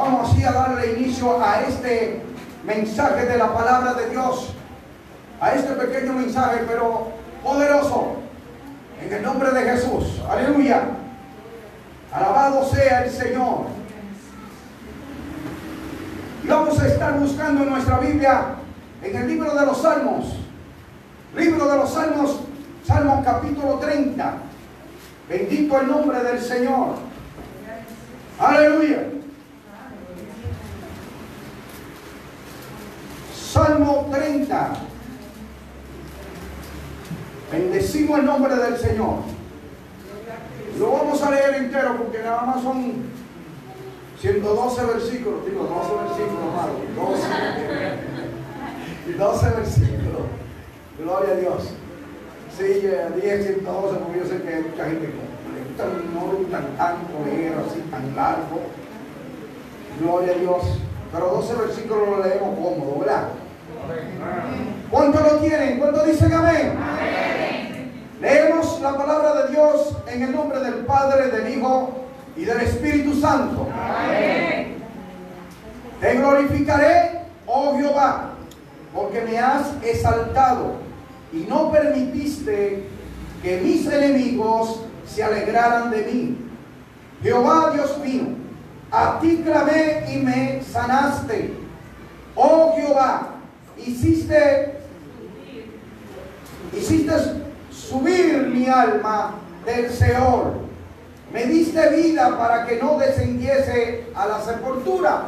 Vamos así a darle inicio a este mensaje de la palabra de Dios, a este pequeño mensaje, pero poderoso, en el nombre de Jesús. Aleluya. Alabado sea el Señor. Y vamos a estar buscando en nuestra Biblia, en el libro de los Salmos, libro de los Salmos, Salmo capítulo 30. Bendito el nombre del Señor. Aleluya. Salmo 30. Bendecimos el nombre del Señor. Lo vamos a leer entero porque nada más son 112 versículos, digo 12 versículos, hermano, 12, 12 versículos. Gloria a Dios. Sí, 10, 112, porque yo sé que hay mucha gente que gusta no le gustan tanto leer así tan largo. Gloria a Dios. Pero 12 versículos lo leemos cómodo, ¿verdad? ¿Cuánto lo tienen? ¿Cuánto dicen amén? Leemos la palabra de Dios en el nombre del Padre, del Hijo y del Espíritu Santo. Te glorificaré, oh Jehová, porque me has exaltado y no permitiste que mis enemigos se alegraran de mí. Jehová Dios mío, a ti clamé y me sanaste. Oh Jehová, hiciste, hiciste subir mi alma del Seol. Me diste vida para que no descendiese a la sepultura.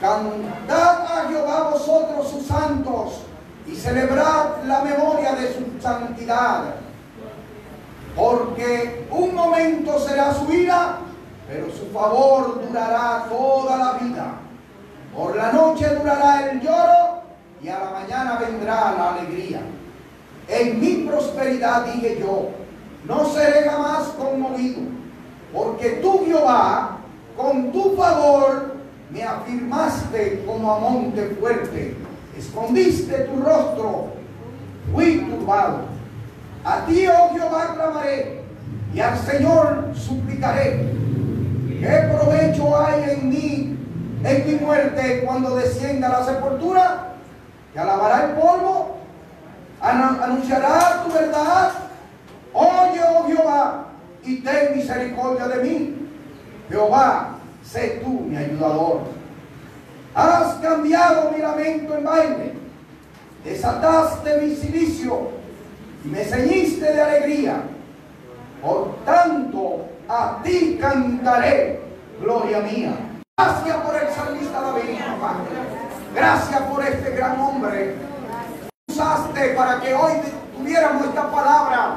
Cantad a Jehová vosotros sus santos y celebrad la memoria de su santidad. Porque un momento será su ira, pero su favor durará toda la vida. Por la noche durará el lloro y a la mañana vendrá la alegría. En mi prosperidad dije yo, no seré jamás conmovido, porque tú Jehová, con tu favor, me afirmaste como a monte fuerte, escondiste tu rostro, fui turbado. A ti, oh Jehová, clamaré, y al Señor suplicaré. ¿Qué provecho hay en mí, en mi muerte, cuando descienda a la sepultura? ¿Te alabará el polvo? anunciará tu verdad. Oye, oh Jehová, y ten misericordia de mí. Jehová, sé tú mi ayudador. Has cambiado mi lamento en baile. Desataste mi silicio y me ceñiste de alegría. Por tanto, a ti cantaré, gloria mía. Gracias por el salmista David, Padre. Gracias por este gran hombre usaste para que hoy tuviéramos esta palabra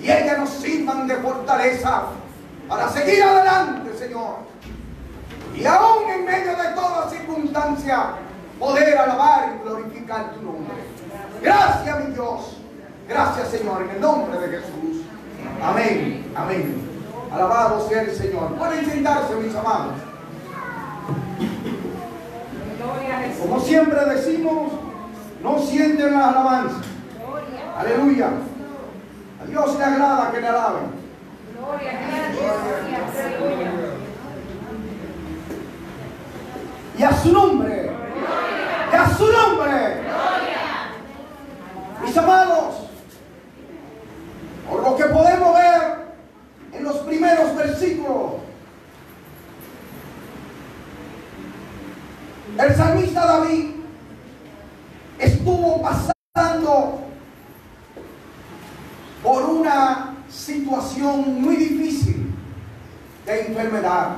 y ellas nos sirvan de fortaleza para seguir adelante, Señor. Y aún en medio de toda circunstancia, poder alabar y glorificar tu nombre. Gracias, mi Dios. Gracias, Señor, en el nombre de Jesús. Amén. Amén. Alabado sea el Señor. Pueden sentarse, mis amados. Como siempre decimos, no sienten la alabanza. Aleluya. A Dios le agrada que le alaben. Y a su nombre. Y a su nombre. Mis amados, por lo que podemos ver en los primeros versículos, el salmista David estuvo pasando por una situación muy difícil de enfermedad.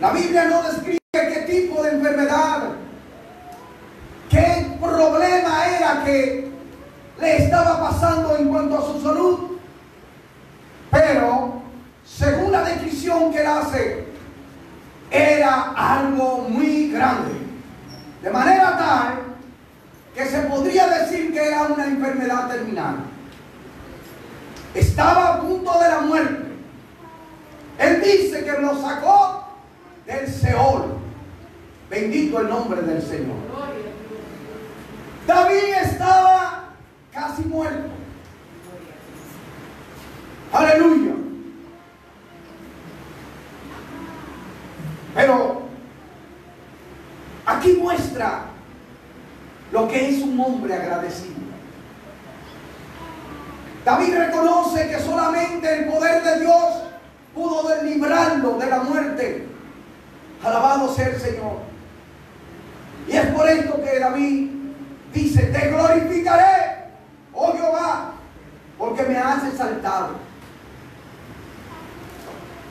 La Biblia no describe qué tipo de enfermedad, qué problema era que le estaba pasando en cuanto a su salud. Pero, según la descripción que él hace, era algo muy grande. De manera tal que se podría decir que era una enfermedad terminal. Estaba a punto de la muerte. Él dice que lo sacó del Seol. Bendito el nombre del Señor. David estaba casi muerto. Aleluya. Pero aquí muestra lo que es un hombre agradecido. David reconoce que solamente el poder de Dios pudo librarlo de la muerte. Alabado sea el Señor. Y es por esto que David dice, te glorificaré, oh Jehová, porque me has exaltado.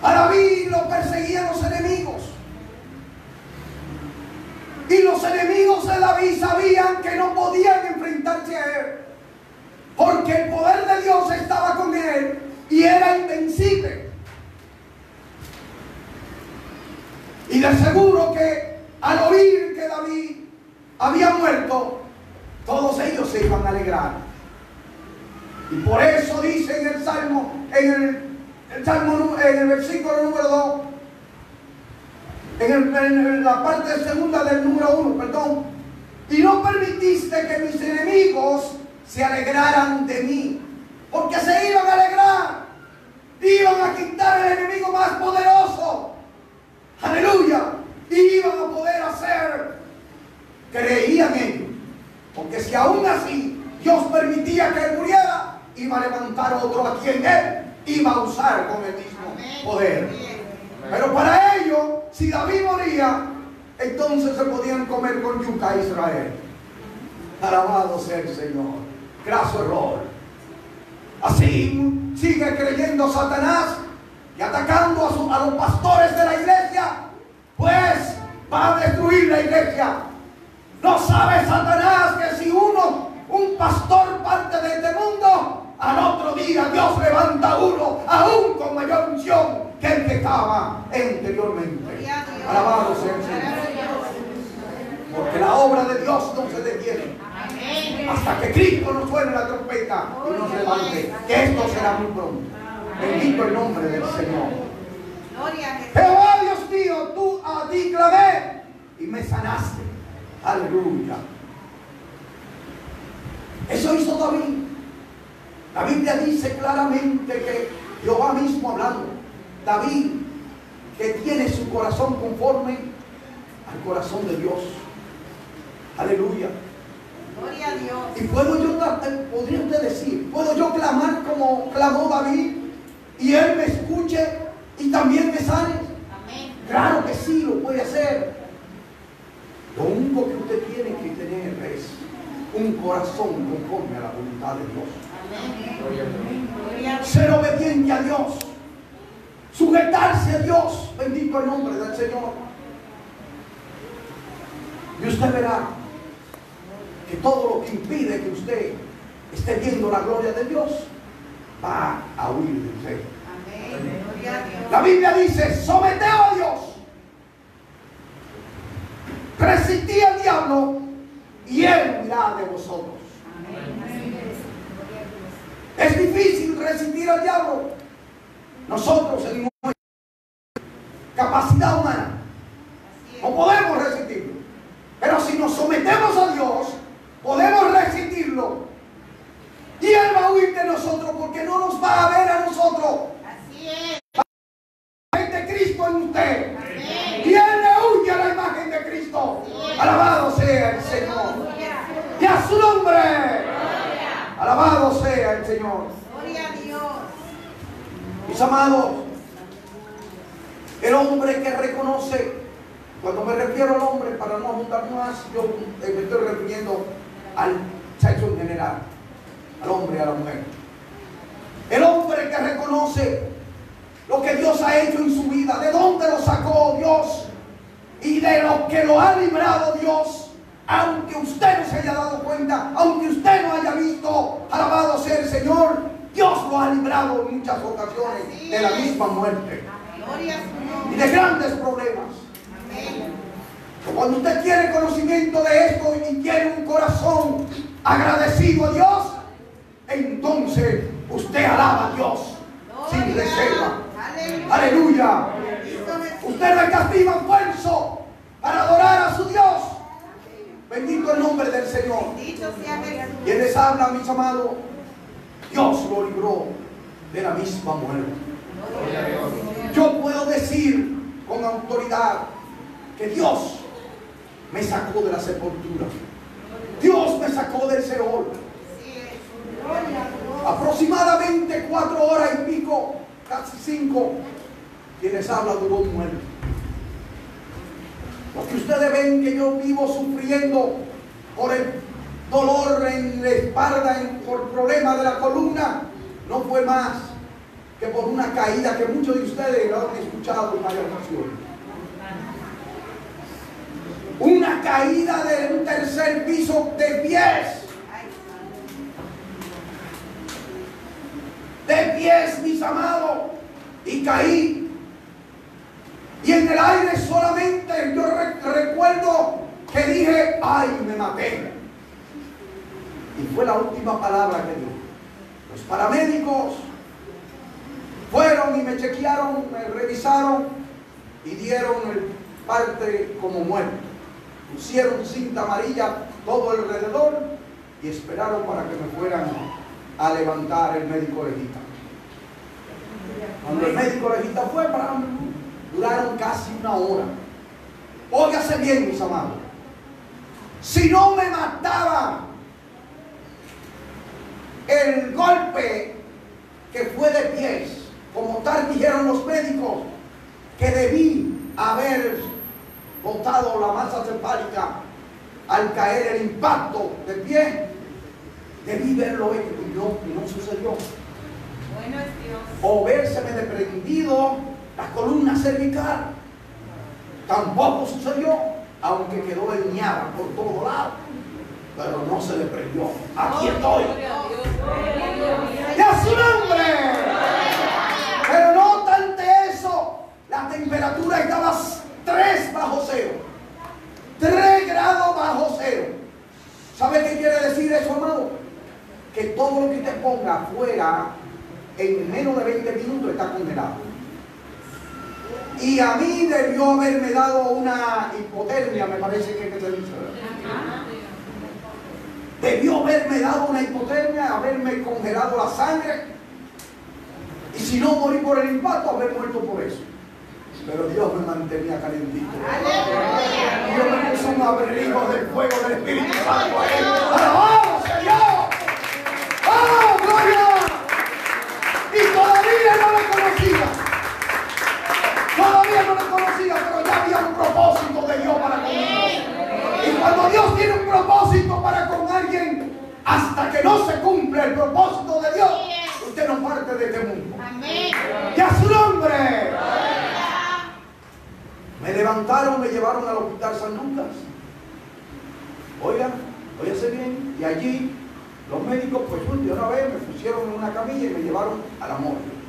A David lo perseguían los enemigos. Y los enemigos de David sabían que no podían enfrentarse a él. Porque el poder de Dios estaba con él y era invencible. Y de seguro que al oír que David había muerto, todos ellos se iban a alegrar. Y por eso dice en el Salmo, en el, Salmo, en el versículo número 2, en, la parte segunda del número 1, perdón, y no permitiste que mis enemigos se alegraran de mí, porque se iban a alegrar, iban a quitar el enemigo más poderoso, aleluya, iban a poder hacer, creían ellos, porque si aún así Dios permitía que él muriera, iba a levantar otro a quien él iba a usar con el mismo poder. Pero para ello, si David moría, entonces se podían comer con yuca a Israel. Alabado sea el Señor. Graso error. Así sigue creyendo Satanás y atacando a, a los pastores de la iglesia, pues va a destruir la iglesia. No sabe Satanás que si uno, un pastor parte de este mundo, al otro día Dios levanta uno aún con mayor unción que el que estaba anteriormente. Alabado sea el Señor. Porque la obra de Dios no se detiene. Hasta que Cristo nos suene la trompeta y nos levante. Que esto será muy pronto. Bendito el nombre del Señor. Jehová Dios mío, tú a ti clamé y me sanaste. Aleluya. Eso hizo David. La Biblia dice claramente que Jehová mismo hablando, David, que tiene su corazón conforme al corazón de Dios. Aleluya. Gloria a Dios. Y puedo yo, podría usted decir, puedo yo clamar como clamó David y él me escuche y también me sane. Amén. Claro que sí, lo puede hacer. Lo único que usted tiene que tener es un corazón conforme a la voluntad de Dios. Gloria a Ser obediente a Dios. Sujetarse a Dios. Bendito el nombre del Señor. Y usted verá que todo lo que impide que usted esté viendo la gloria de Dios va a huir de usted. Amén. La Biblia dice, someteos a Dios. Resistí al diablo y él huirá de vosotros. Es difícil resistir al diablo. Nosotros en capacidad humana no podemos resistirlo. Pero si nos sometemos a Dios, podemos resistirlo. Y Él a huir de nosotros porque no nos va a ver a nosotros. Así es. imagen de Cristo en usted. Amén. Y Él le huye a la imagen de Cristo. Alabado sea el Señor. Y a su nombre. Alabado sea el Señor. Gloria a Dios. Mis amados, el hombre que reconoce, cuando me refiero al hombre, para no juntar más, yo me estoy refiriendo al sexo en general, al hombre y a la mujer. El hombre que reconoce lo que Dios ha hecho en su vida, de dónde lo sacó Dios y de lo que lo ha librado Dios. Aunque usted no se haya dado cuenta, aunque usted no haya visto, alabado sea el Señor, Dios lo ha librado en muchas ocasiones de la misma muerte y de grandes problemas. Cuando usted quiere conocimiento de esto y tiene un corazón agradecido a Dios, entonces usted alaba a Dios sin reserva. Aleluya. Usted no esfuerzo para adorar a su Dios. Bendito el nombre del Señor. Él les habla, mis amados. Dios lo libró de la misma muerte. Yo puedo decir con autoridad que Dios me sacó de la sepultura. Dios me sacó del Seol. Aproximadamente cuatro horas y pico, casi cinco, quienes hablan duró un muerto. Lo que ustedes ven que yo vivo sufriendo por el dolor en la espalda, por problemas de la columna, no fue más que por una caída que muchos de ustedes lo han escuchado en varias ocasiones. Una caída de un tercer piso de pies. Ay, de pies, mis amados, y caí. Y en el aire solamente yo re- recuerdo que dije, ay, me maté. Y fue la última palabra que dio. Los paramédicos fueron y me chequearon, me revisaron y dieron el parte como muerto. Pusieron cinta amarilla todo alrededor y esperaron para que me fueran a levantar el médico legista. Cuando el médico legista fue, para, duraron casi una hora. Óigase bien, mis amados. Si no me mataba el golpe que fue de pies, como tal dijeron los médicos, que debí haber botado la masa cefálica al caer el impacto de pie, debí verlo y no, y no sucedió. Bueno es Dios. O verseme desprendido la columna cervical. Tampoco sucedió, aunque quedó dañada por todos lados. Pero no se le prendió. Aquí estoy. ¡Y a su nombre! Pero no obstante eso, la temperatura estaba 3 bajo cero. 3 grados bajo cero. ¿Sabe qué quiere decir eso, amado? Que todo lo que usted ponga afuera en menos de 20 minutos está congelado. Y a mí debió haberme dado una hipotermia, me parece que, que se dice. Debió haberme dado una hipotermia, haberme congelado la sangre. Y si no morí por el impacto, haber muerto por eso. Pero Dios me mantenía calentito. Dios me puso un abrigo del fuego del Espíritu Santo ahí. ¡Alabado sea Dios! ¡Oh, gloria! Y todavía no lo conocía. Todavía no lo conocía, pero ya había un propósito de Dios para conmigo. Y cuando Dios tiene un propósito para con alguien, hasta que no se cumple el propósito de Dios, usted no parte de este mundo. Amén. ¡Y a su nombre! Me levantaron, me llevaron al hospital San Lucas. Oigan, óyase bien. Y allí los médicos, pues de una vez me pusieron en una camilla y me llevaron a la morgue.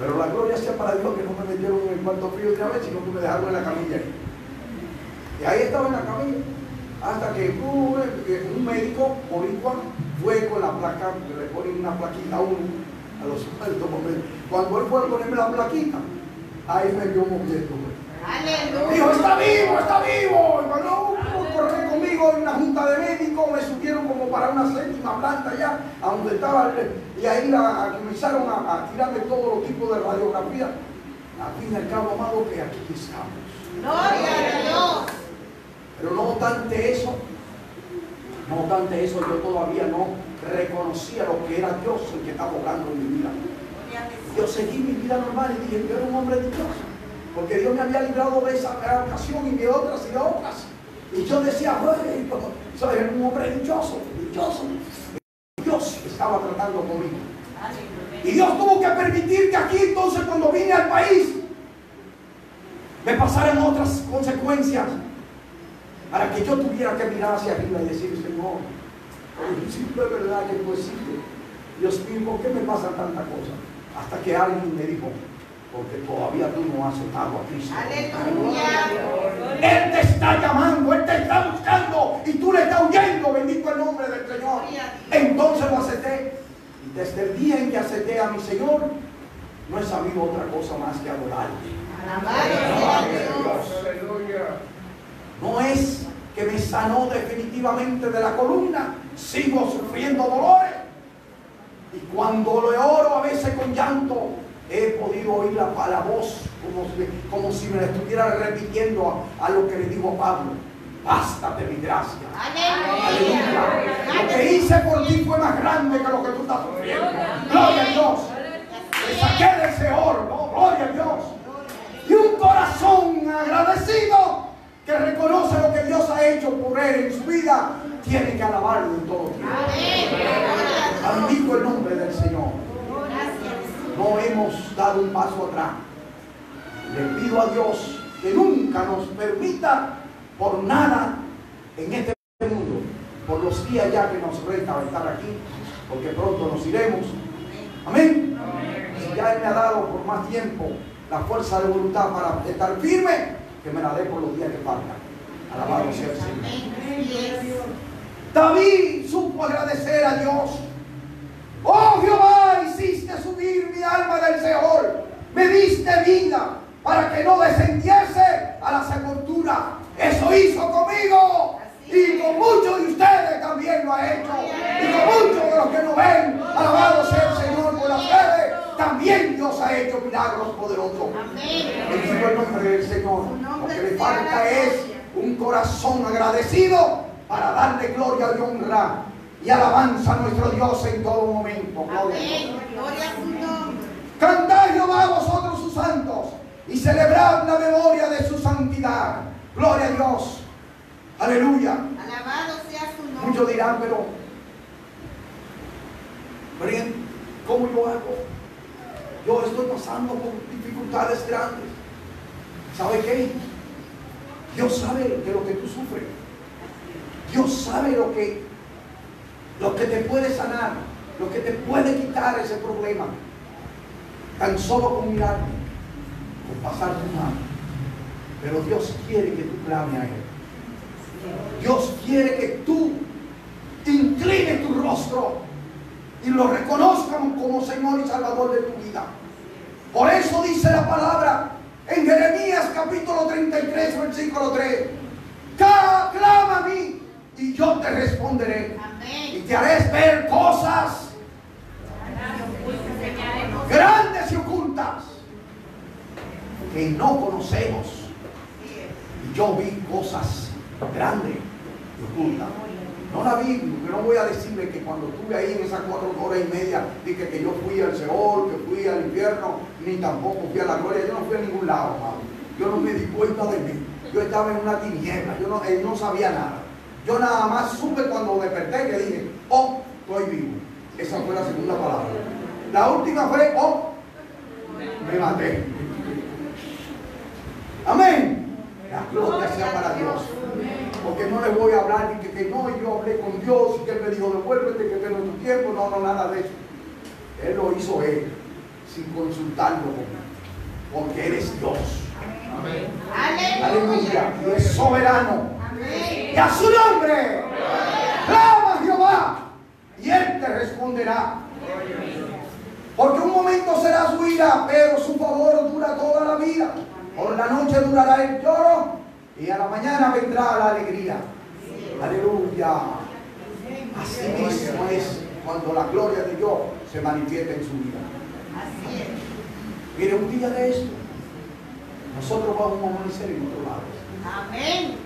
Pero la gloria sea para Dios que no me metieron en el cuarto frío otra vez, sino que me dejaron en la camilla. Y ahí estaba en la camilla. Hasta que que un médico boricua fue con la placa, que le ponen una plaquita a uno, a los momentos. Cuando él fue a ponerme la plaquita, ahí me vio moviendo. güey. Aleluya. Dijo, está vivo, está vivo. Uh, corrí conmigo en una junta de médicos, me subieron como para una séptima planta ya, a donde estaba, el- y ahí la- comenzaron a, a tirarme todos los tipos de radiografía. Al fin y al cabo, amado, que aquí estamos. Gloria a Dios. Pero no obstante eso, no obstante eso, yo todavía no reconocía lo que era Dios el que estaba obrando en mi vida. Yo seguí mi vida normal y dije, yo era un hombre dichoso. Porque Dios me había librado de esa ocasión y de otras y de otras. Y yo decía, "Ay, como- soy un hombre dichoso, dichoso. Dios estaba tratando conmigo. Y Dios tuvo que permitir que aquí entonces cuando vine al país me pasaran otras consecuencias para que yo tuviera que mirar hacia arriba y decir, Señor, por simple verdad que tú existes. Dios mío, ¿por qué me pasan tantas cosas? Hasta que alguien me dijo, porque todavía tú no has aceptado a Cristo. Aleluya. Él te está llamando, Él te está buscando y tú le estás huyendo, bendito el nombre del Señor. Entonces lo acepté. Y desde el día en que acepté a mi Señor, no he sabido otra cosa más que adorarle. Alabado sea Dios. No es que me sanó definitivamente de la columna, sigo sufriendo dolores. Y cuando le oro a veces con llanto, he podido oír la, la voz como, si- como si me la estuviera repitiendo a, a lo que le digo a Pablo. Bástate mi gracia. Aleluya. Lo que hice por ti fue más grande que lo que tú estás sufriendo. Gloria a Dios. Te saqué del Señor. ¿no? Gloria a Dios. Y un corazón agradecido que reconoce lo que Dios ha hecho por él en su vida, tiene que alabarlo en todo tiempo. Bendigo el nombre del Señor. No hemos dado un paso atrás. Le pido a Dios que nunca nos permita por nada en este mundo, por los días ya que nos resta estar aquí, porque pronto nos iremos. Amén. Si ya Él me ha dado por más tiempo la fuerza de voluntad para estar firme, que me la dé por los días que faltan. Alabado sea el Señor. David supo agradecer a Dios. Oh Jehová, hiciste subir mi alma del Seol. Me diste vida para que no descendiese a la sepultura. Eso hizo conmigo. Y con muchos de ustedes también lo ha hecho. Y con muchos de los que no ven, alabado sea el Señor por la fe. También Dios ha hecho milagros poderosos. El nombre del Señor. Lo que le falta es un corazón agradecido para darle gloria y honra y alabanza a nuestro Dios en todo momento. Gloria a Dios. Cantad Jehová vosotros sus santos y celebrad la memoria de su santidad. Gloria a Dios. Aleluya. Alabado sea su nombre. Muchos dirán, pero, pero ¿cómo yo hago? Yo estoy pasando por dificultades grandes. ¿Sabe qué? Dios sabe de lo que tú sufres. Dios sabe lo que, lo que te puede sanar, lo que te puede quitar ese problema. Tan solo con mirarme, con pasar tu mano. Pero Dios quiere que tú clames a Él. Dios quiere que tú inclines tu rostro y lo reconozcan como Señor y Salvador de tu vida. Por eso dice la palabra en Jeremías capítulo 33, versículo 3. "Ca- Clama a mí y yo te responderé. Y Amén. te haré ver cosas grandes y ocultas que no conocemos. Y yo vi cosas grandes y ocultas. No la vi, porque no voy a decirle que cuando estuve ahí en esas cuatro horas y media, dije que yo fui al Seol, que fui al infierno, ni tampoco fui a la gloria. Yo no fui a ningún lado, hermano. Yo no me di cuenta de mí. Yo estaba en una tiniebla, yo no, eh, no sabía nada. Yo nada más supe cuando desperté que dije, oh, estoy vivo. Esa fue la segunda palabra. La última fue, oh, me maté. Amén. La gloria sea para Dios. Voy a hablar y que, que no, yo hablé con Dios y que Él me dijo, devuélvete, que tengo tu tiempo. No, no, nada de eso. Él lo hizo Él, sin consultarlo. Porque Él es Dios. Aleluya. Aleluya. Y es soberano. Amén. Y a su nombre. Clama a Jehová. Y Él te responderá. Porque un momento será su ira, pero su favor dura toda la vida. Por la noche durará el lloro y a la mañana vendrá la alegría. Aleluya. Así mismo es cuando la gloria de Dios se manifiesta en su vida. Así es. Mire, un día de esto, nosotros vamos a amanecer en otro lado. Amén.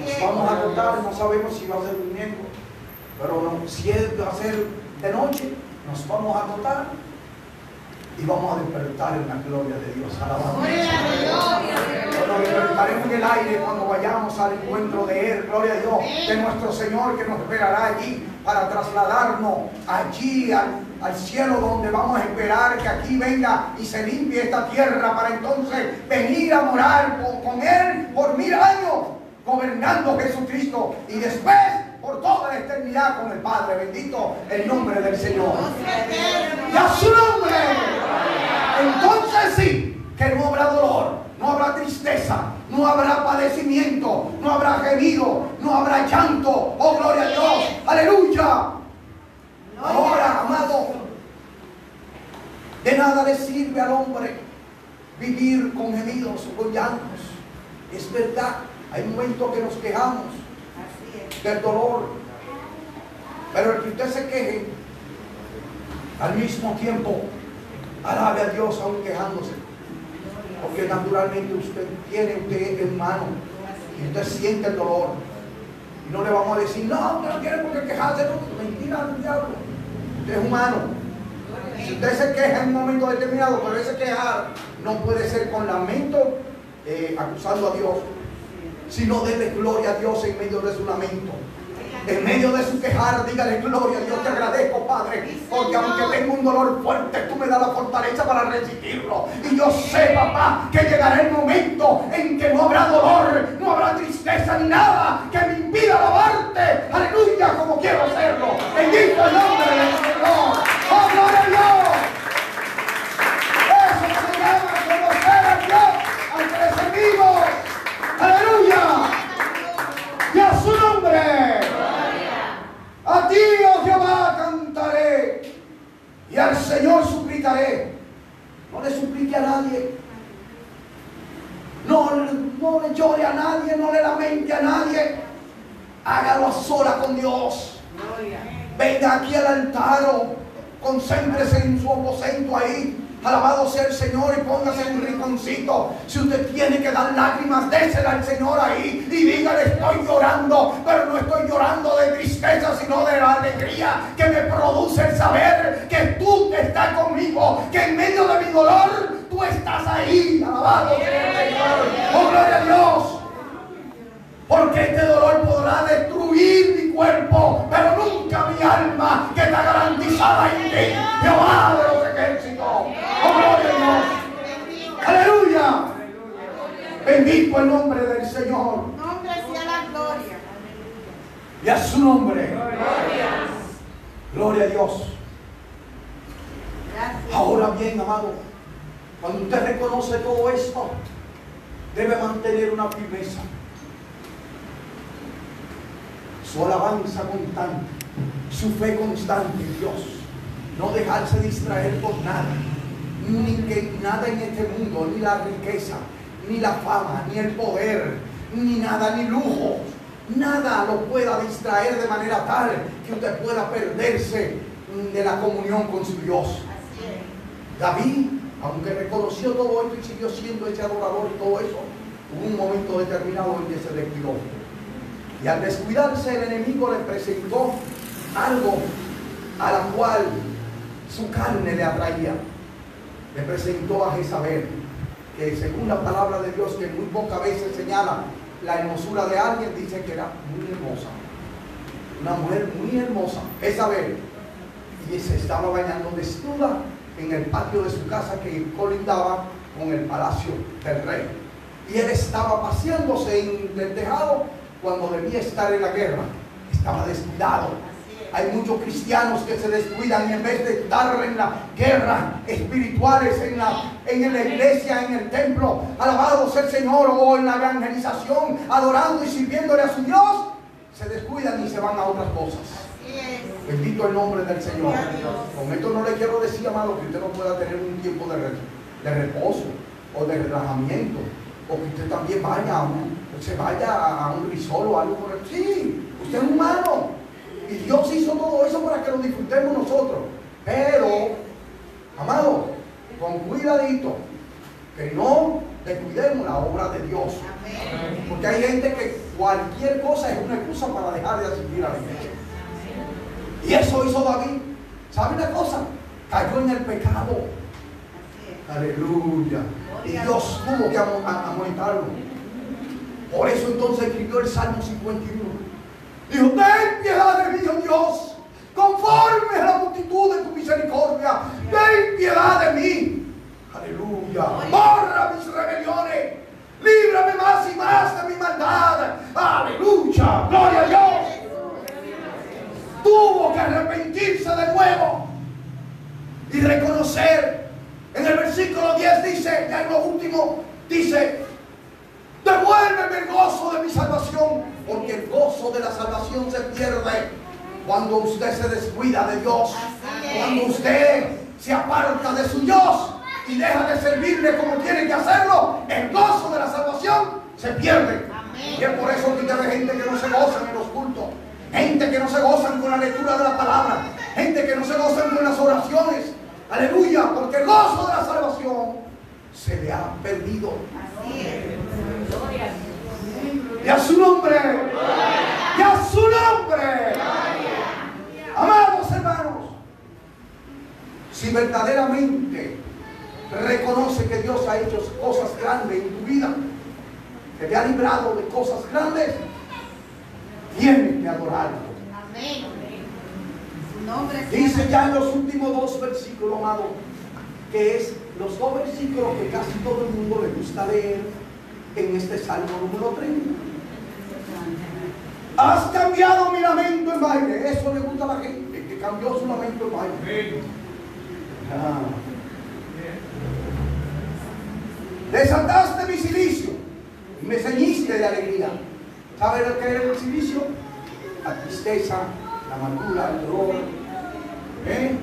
Nos vamos a acostar, no sabemos si va a ser durmiendo, pero no, si es, va a ser de noche, nos vamos a acostar y vamos a despertar en la gloria de Dios. Alabado. Nos despertaremos en el aire cuando vayamos al encuentro de Él, gloria a Dios, de nuestro Señor que nos esperará allí para trasladarnos allí al, al cielo donde vamos a esperar que aquí venga y se limpie esta tierra para entonces venir a morar con, con Él por mil años, gobernando Jesucristo y después por toda la eternidad con el Padre. Bendito el nombre del Señor. Y a su nombre. Entonces sí, que no habrá dolor, no habrá tristeza, no habrá padecimiento, no habrá gemido, no habrá llanto. Oh, gloria a Dios. Aleluya. Ahora, amado, de nada le sirve al hombre vivir con gemidos o con llantos. Es verdad, hay momentos que nos quejamos del dolor. Pero el que usted se queje, al mismo tiempo Alabe a Dios aún quejándose. Porque naturalmente usted tiene, usted es humano. Y usted siente el dolor. Y no le vamos a decir, no, usted no tiene por qué quejarse. No, mentira del diablo. Usted es humano. Si usted se queja en un momento determinado, pero ese quejar no puede ser con lamento eh, acusando a Dios, sino dele gloria a Dios en medio de su lamento. En medio de su quejar, dígale gloria Dios, te agradezco, Padre, porque aunque tengo un dolor fuerte, tú me das la fortaleza para resistirlo. Y yo sé, papá, que llegará el momento en que no habrá dolor, no habrá tristeza ni nada que me impida alabarte. Aleluya, como quiero hacerlo. Bendito el nombre del Señor. ¡Oh, gloria a Dios! Eso se llama conocer a Dios, al que le servimos. ¡Aleluya! ¡Y a su nombre! A ti, oh Jehová, cantaré y al Señor suplicaré. No le suplique a nadie. No, no le llore a nadie, no le lamente a nadie. Hágalo a sola con Dios. Venga aquí al altar o concéntrese en su aposento ahí. Alabado sea el Señor y póngase en un rinconcito. Si usted tiene que dar lágrimas, désela al Señor ahí y dígale estoy llorando, pero no estoy llorando de tristeza, sino de la alegría que me produce el saber que tú estás conmigo, que en medio de mi dolor tú estás ahí. Alabado sea el Señor. Oh, gloria a Dios. Porque este dolor podrá destruir mi cuerpo, pero nunca mi alma que está garantizada en ti. Jehová de los ejércitos. Oh, gloria a Dios. Aleluya. Bendito el nombre del Señor. Nombre sea la gloria. Y a su nombre. Gloria a Dios. Gracias. Ahora bien, amado, cuando usted reconoce todo esto, debe mantener una firmeza. Su alabanza constante, su fe constante en Dios. No dejarse distraer por nada. Ni que nada en este mundo, ni la riqueza, ni la fama, ni el poder, ni nada, ni lujo. Nada lo pueda distraer de manera tal que usted pueda perderse de la comunión con su Dios. David, aunque reconoció todo esto y siguió siendo ese adorador y todo eso, hubo un momento determinado en que se descuidó. Y al descuidarse el enemigo le presentó algo a la cual su carne le atraía. Le presentó a Jezabel, que según la palabra de Dios, que muy pocas veces señala la hermosura de alguien, dice que era muy hermosa. Una mujer muy hermosa, Jezabel. Y se estaba bañando desnuda en el patio de su casa que colindaba con el palacio del rey. Y él estaba paseándose en el tejado cuando debía estar en la guerra. Estaba descuidado. Hay muchos cristianos que se descuidan y en vez de estar en la guerra espirituales, en la, en la iglesia, en el templo, alabado sea el Señor, o en la evangelización, adorando y sirviéndole a su Dios, se descuidan y se van a otras cosas. Bendito el nombre del Señor. Con esto no le quiero decir, amado, que usted no pueda tener un tiempo de, de reposo o de relajamiento, o que usted también vaya a un, se vaya a un risol o algo por el. Sí, usted es humano. Y Dios hizo todo eso para que lo disfrutemos nosotros. Pero, amado, con cuidadito, que no descuidemos la obra de Dios. Porque hay gente que cualquier cosa es una excusa para dejar de asistir a la iglesia. Y eso hizo David. ¿Sabe una cosa? Cayó en el pecado. Aleluya. Y Dios tuvo que amo- a- amonestarlo. Por eso entonces escribió el Salmo 51. Dijo, ten piedad de mí, oh Dios, conforme a la multitud de tu misericordia. Ten piedad de mí. Aleluya. Borra mis rebeliones. Líbrame más y más de mi maldad. Aleluya. Gloria a Dios. Tuvo que arrepentirse de nuevo y reconocer. En el versículo 10 dice, ya en lo último, dice, devuélveme el gozo de mi salvación, porque el gozo de la salvación se pierde cuando usted se descuida de Dios, cuando usted se aparta de su Dios y deja de servirle como tiene que hacerlo, el gozo de la salvación se pierde. Amén. Y es por eso que ve gente que no se gozan en los cultos, gente que no se gozan con la lectura de la palabra, gente que no se gozan con las oraciones. Aleluya, porque el gozo perdido. Así es. Y a su nombre. Y a su nombre. Amados hermanos, si verdaderamente reconoce que Dios ha hecho cosas grandes en tu vida, que te ha librado de cosas grandes, tienes que adorarlo. Amén. Dice ya en los últimos dos versículos, amado, que es los dos versículos que casi todo el mundo le gusta leer en este salmo número 30. Has cambiado mi lamento en baile. Eso le gusta a la gente, que cambió su lamento en baile. Ah. Desataste mi silicio y me ceñiste de alegría. ¿Sabe lo que era el silicio? La tristeza, la amargura, el dolor. ¿Eh?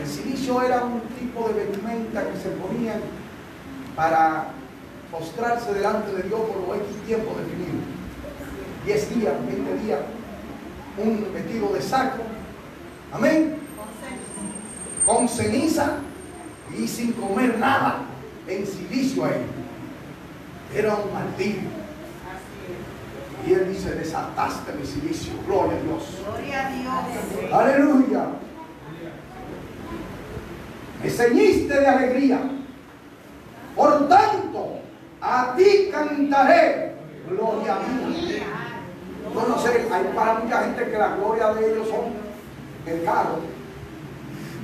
El silicio era un tipo de vestimenta que se ponía para postrarse delante de Dios por X tiempo definido. 10 días, 20 días, un vestido de saco. Amén. Con ceniza y sin comer nada en silicio ahí. Era un martirio. Y él dice, desataste mi silicio. Gloria a Dios. Gloria a Dios. Aleluya. Me ceñiste de alegría. Por tanto, a ti cantaré. Gloria a mí. Yo no sé, hay para mucha gente que la gloria de ellos son el carro.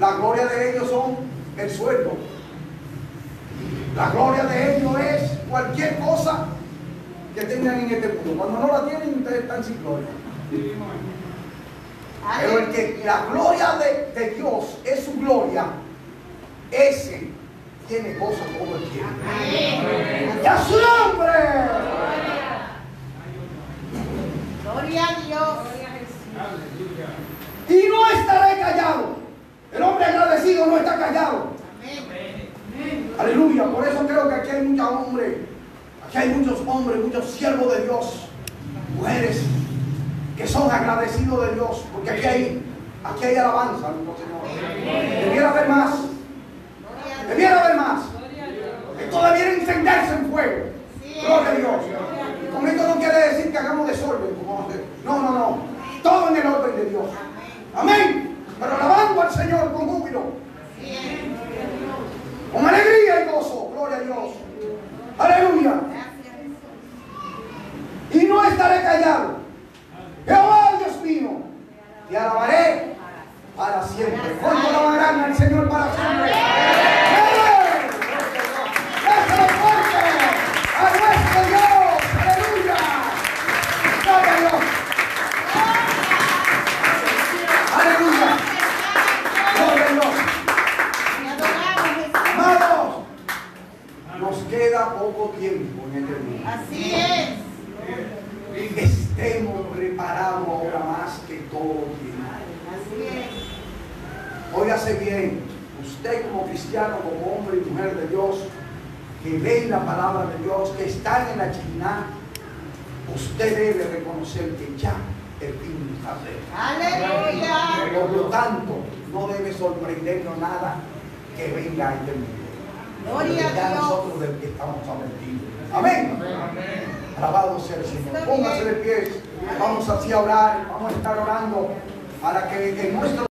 La gloria de ellos son el sueldo. La gloria de ellos es cualquier cosa que tengan en este mundo. Cuando no la tienen, ustedes están sin gloria. Pero el que la gloria de Dios es su gloria, ese tiene gozo todo el tiempo. Amén. ¡Y a su nombre! Gloria a Dios. Y no estaré callado. El hombre agradecido no está callado. Amén. Aleluya. Por eso creo que aquí hay muchos hombres. Aquí hay muchos hombres, muchos siervos de Dios. Mujeres que son agradecidos de Dios. Porque aquí hay, aquí hay alabanza. Debiera haber más. Debiera haber más. Esto debiera encenderse en fuego. Gloria a Dios. Con esto no quiere decir que hagamos desorden. No, no, no. Todo en el orden de Dios. Amén. Pero alabando al Señor con júbilo. Con alegría y gozo. Gloria a Dios. Aleluya. Y no estaré callado. Jehová Dios mío. Te alabaré para siempre. ¿Cuánto alabarán al Señor para siempre? ¡Amén! ¡Dáselo fuerte a nuestro Dios! ¡Aleluya! ¡Gloria a Dios! ¡Aleluya! ¡Gloria a Dios! Te adoramos, Jesús. Amados, nos queda poco tiempo en este mundo. Así es. Estemos preparados ahora más que todo tiempo. Así es. Óigase bien, usted como cristiano, como hombre y mujer de Dios, que leen la palabra de Dios, que están en la China, usted debe reconocer que ya el fin está cerca. Aleluya. Por lo tanto, no debe sorprendernos nada que venga a este mundo. Gloria a Ya Dios. nosotros del que estamos advertidos. Amén. Alabado sea el Señor. Póngase de pie. Vamos así a orar. Vamos a estar orando para que en nuestro